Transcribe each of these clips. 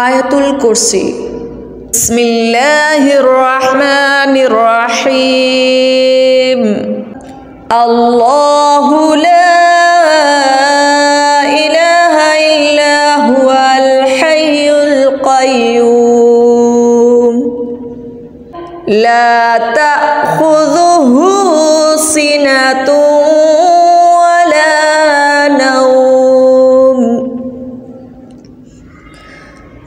আয়াতুল কুরসি বিসমিল্লাহির রহমানির রহিম আল্লাহু লা ইলাহা ইল্লা হুয়াল হাইয়ুল কাইয়্যুম লা তাখুযুহু সিনাতুন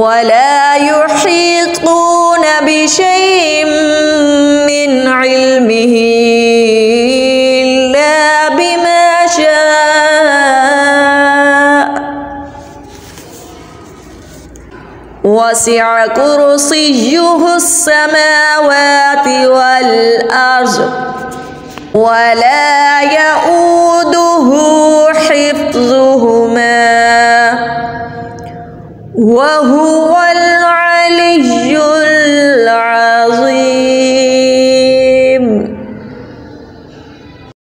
ولا يحيطون بشيء من علمه إلا بما شاء. وسع كرسيه السماوات والأرض ولا يؤوده وهو العلي